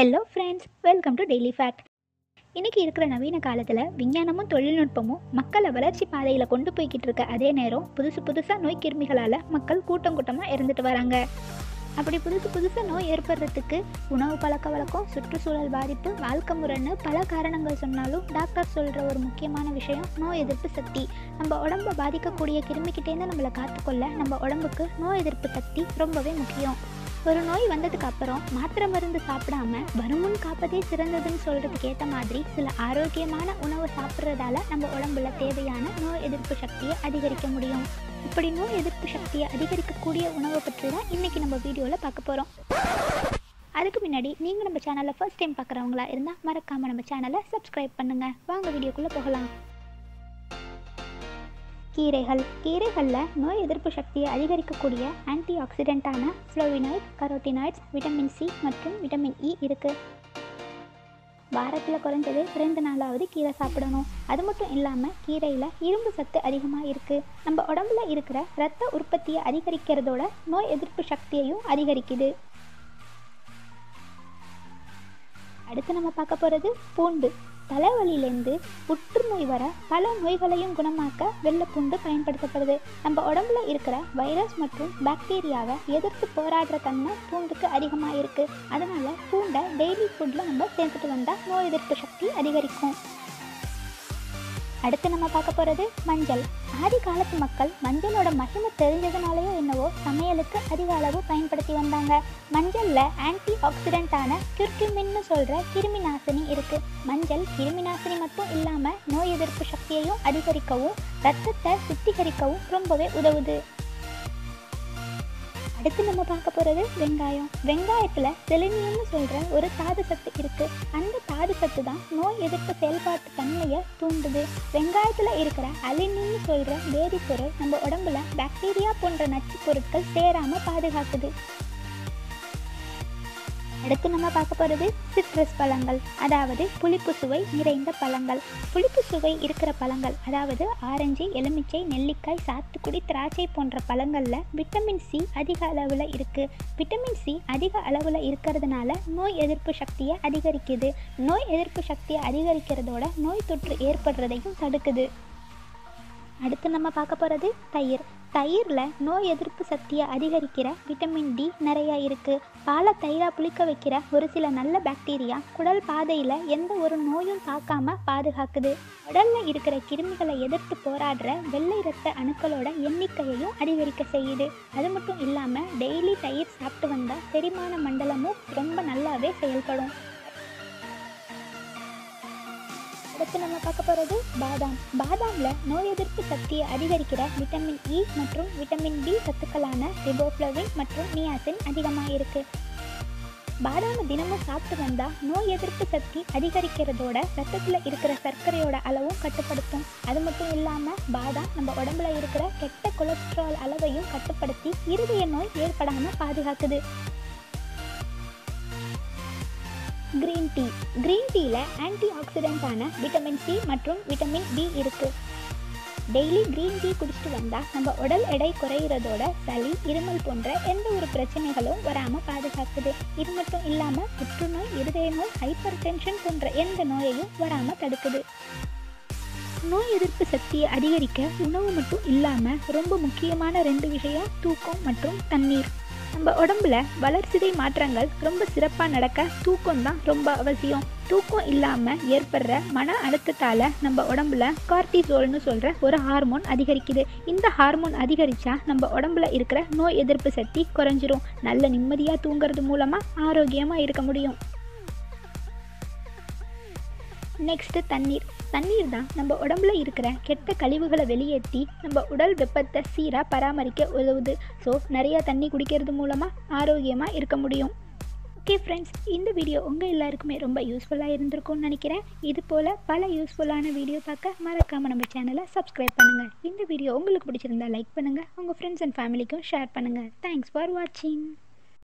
Hello friends welcome to daily fact இன்றைக்கி இருக்கிற நவீன காலத்தில் விஞ்ஞானமும் தொழில்நுட்பமும் மக்களை வளர்ச்சி பாதையில் கொண்டு போய்கிட்டு இருக்க அதே நேரம் புதுசு புதுசாக நோய் கிருமிகளால் மக்கள் கூட்டம் கூட்டமாக இறந்துட்டு வராங்க. அப்படி புதுசு புதுசாக நோய் ஏற்படுறதுக்கு உணவு பழக்க வழக்கம் சுற்றுச்சூழல் பாதிப்பு வாழ்க்கை முறைன்னு பல காரணங்கள் சொன்னாலும் டாக்டர் சொல்கிற ஒரு முக்கியமான விஷயம் நோய் எதிர்ப்பு சக்தி. நம்ம உடம்பை பாதிக்கக்கூடிய கிருமிக்கிட்டேருந்து நம்மளை காத்துக்கொள்ள நம்ம உடம்புக்கு நோய் எதிர்ப்பு சக்தி ரொம்பவே முக்கியம். ஒரு நோய் வந்ததுக்கு அப்புறம் மாத்திரை மருந்து சாப்பிடாம வருமுன் காப்பதே சிறந்ததுன்னு சொல்றதுக்கு ஏற்ற மாதிரி சில ஆரோக்கியமான உணவு சாப்பிட்றதால நம்ம உடம்புல தேவையான நோய் எதிர்ப்பு சக்தியை அதிகரிக்க முடியும். இப்படி நோய் எதிர்ப்பு சக்தியை அதிகரிக்கக்கூடிய உணவை பற்றி தான் இன்னைக்கு நம்ம வீடியோவில் பார்க்க போகிறோம் அதுக்கு முன்னாடி நீங்கள் நம்ம சேனலை ஃபர்ஸ்ட் டைம் பார்க்குறவங்களா இருந்தால் மறக்காமல் நம்ம சேனலை சப்ஸ்கிரைப் பண்ணுங்கள் வாங்க வீடியோக்குள்ளே போகலாம். கீரைகள். கீரைகளில் நோய் எதிர்ப்பு சக்தியை அதிகரிக்கக்கூடிய ஆன்டி ஆக்சிடென்ட்டான ஃப்ளோவினாய்ட் கரோட்டினாய்ட்ஸ் விட்டமின் சி மற்றும் விட்டமின் இ e இருக்குது வாரத்தில் குறைஞ்சது ரெண்டு நாளாவது கீரை சாப்பிடணும். அது மட்டும் இல்லாமல் கீரையில் இரும்பு சத்து அதிகமாக இருக்குது நம்ம உடம்புல இருக்கிற இரத்த உற்பத்தியை அதிகரிக்கிறதோட நோய் எதிர்ப்பு சக்தியையும் அதிகரிக்குது. அடுத்து நம்ம பார்க்க போகிறது பூண்டு. தலைவலியிலேருந்து புற்றுநோய் வர பல நோய்களையும் குணமாக்க வெள்ளைப்பூண்டு பயன்படுத்தப்படுது. நம்ம உடம்புல இருக்கிற வைரஸ் மற்றும் பாக்டீரியாவை எதிர்த்து போராடுற தன்மை பூண்டுக்கு அதிகமாக இருக்குது அதனால் பூண்டை டெய்லி ஃபுட்டில் நம்ம சேர்த்துட்டு வந்தால் நோய் எதிர்ப்பு சக்தி அதிகரிக்கும். அடுத்து நம்ம பார்க்க போகிறது மஞ்சள். ஆதி காலத்து மக்கள் மஞ்சளோட மகிமை தெரிஞ்சதுனாலயோ என்னவோ சமையலுக்கு அதிக அளவு பயன்படுத்தி வந்தாங்க. மஞ்சளில் ஆன்டி ஆக்சிடென்ட்டான கிர்கிமின்னு சொல்கிற கிருமி நாசினி இருக்குது மஞ்சள் கிருமி நாசினி மட்டும் இல்லாமல் நோய் எதிர்ப்பு சக்தியையும் அதிகரிக்கவும் ரத்தத்தை சுத்திகரிக்கவும் ரொம்பவே உதவுது. அடுத்து நம்ம பார்க்க போகிறது வெங்காயம். வெங்காயத்தில் செலினியம்னு சொல்கிற ஒரு தாது சத்து இருக்குது அந்த தாது சத்து தான் நோய் எதிர்ப்பு செயல்பாட்டு தன்மையை தூண்டுது. வெங்காயத்தில் இருக்கிற அலினின்னு சொல்கிற வேதிப்பொருள் நம்ம உடம்புல பாக்டீரியா போன்ற நச்சு பொருட்கள் சேராமல் பாதுகாக்குது. அடுத்து நம்ம பார்க்க போகிறது சிட்ரஸ் பழங்கள் அதாவது புளிப்பு சுவை நிறைந்த பழங்கள். புளிப்பு சுவை இருக்கிற பழங்கள் அதாவது ஆரஞ்சு எலுமிச்சை நெல்லிக்காய் சாத்துக்குடி திராட்சை போன்ற பழங்களில் விட்டமின் சி அதிக அளவில் இருக்குது விட்டமின் சி அதிக அளவில் இருக்கிறதுனால நோய் எதிர்ப்பு சக்தியை அதிகரிக்குது. நோய் எதிர்ப்பு சக்தியை அதிகரிக்கிறதோட நோய் தொற்று ஏற்படுறதையும் தடுக்குது. அடுத்து நம்ம பார்க்க போகிறது தயிர். தயிரில் நோய் எதிர்ப்பு சக்தியை அதிகரிக்கிற விட்டமின் டி நிறையா இருக்குது பாலை தயிராக புளிக்க வைக்கிற ஒரு சில நல்ல பாக்டீரியா குடல் பாதையில் எந்த ஒரு நோயும் தாக்காம பாதுகாக்குது. உடலில் இருக்கிற கிருமிகளை எதிர்த்து போராடுற வெள்ளை இரத்த அணுக்களோட எண்ணிக்கையையும் அதிகரிக்க செய்யுது. அது மட்டும் இல்லாமல் டெய்லி தயிர் சாப்பிட்டு வந்தால் செரிமான மண்டலமும் ரொம்ப நல்லாவே செயல்படும். அடுத்து நம்ம பார்க்க போகிறது பாதாம். பாதாமில் நோய் எதிர்ப்பு சக்தியை அதிகரிக்கிற விட்டமின் இ e மற்றும் விட்டமின் பி சத்துக்களான ரிபோஃப்ளவின் மற்றும் நியாசின் அதிகமாக இருக்குது பாதாமை தினமும் சாப்பிட்டு வந்தால் நோய் எதிர்ப்பு சக்தி அதிகரிக்கிறதோட ரத்தத்தில் இருக்கிற சர்க்கரையோட அளவும் கட்டுப்படுத்தும். அது மட்டும் இல்லாமல் பாதாம் நம்ம உடம்புல இருக்கிற கெட்ட கொலஸ்ட்ரால் அளவையும் கட்டுப்படுத்தி இருதய நோய் ஏற்படாமல் பாதுகாக்குது. கிரீன் டீ கிரீன் டீயில் ஆன்டி ஆக்சிடென்ட்டான விட்டமின் சி மற்றும் விட்டமின் பி இருக்குது டெய்லி கிரீன் டீ குடிச்சிட்டு வந்தால் நம்ம உடல் எடை குறையிறதோட சளி இருமல் போன்ற எந்த ஒரு பிரச்சனைகளும் வராமல் பாதுகாக்குது. இது மட்டும் இல்லாமல் புற்றுநோய் இருதய நோய் ஹைப்பர் டென்ஷன் போன்ற எந்த நோயையும் வராமல் தடுக்குது. நோய் எதிர்ப்பு சக்தியை அதிகரிக்க உணவு மட்டும் இல்லாமல் ரொம்ப முக்கியமான ரெண்டு விஷயம் தூக்கம் மற்றும் தண்ணீர். நம்ம உடம்புல வளர்சிதை மாற்றங்கள் ரொம்ப சிறப்பாக நடக்க தூக்கம் தான் ரொம்ப அவசியம். தூக்கம் இல்லாமல் ஏற்படுற மன அழுத்தத்தால் நம்ம உடம்புல கார்டிசோல்னு சொல்கிற ஒரு ஹார்மோன் அதிகரிக்குது. இந்த ஹார்மோன் அதிகரித்தா நம்ம உடம்புல இருக்கிற நோய் எதிர்ப்பு சக்தி குறைஞ்சிரும். நல்ல நிம்மதியாக தூங்குறது மூலமாக ஆரோக்கியமாக இருக்க முடியும். நெக்ஸ்ட்டு தண்ணீர். தண்ணீர் தான். நம்ம உடம்புல இருக்கிற கெட்ட கழிவுகளை வெளியேற்றி நம்ம உடல் வெப்பத்தை சீராக பராமரிக்க உதவுது. ஸோ நிறையா தண்ணி குடிக்கிறது மூலமாக ஆரோக்கியமாக இருக்க முடியும். ஓகே ஃப்ரெண்ட்ஸ் இந்த வீடியோ உங்கள் எல்லாருக்குமே ரொம்ப யூஸ்ஃபுல்லாக இருந்திருக்கும்னு நினைக்கிறேன். இது போல் பல யூஸ்ஃபுல்லான வீடியோ பார்க்க மறக்காமல் நம்ம சேனலை சப்ஸ்கிரைப் பண்ணுங்கள் இந்த வீடியோ உங்களுக்கு பிடிச்சிருந்தா லைக் பண்ணுங்கள் உங்கள் ஃப்ரெண்ட்ஸ் அண்ட் ஃபேமிலிக்கும் ஷேர் பண்ணுங்கள் தேங்க்ஸ் ஃபார் வாட்சிங்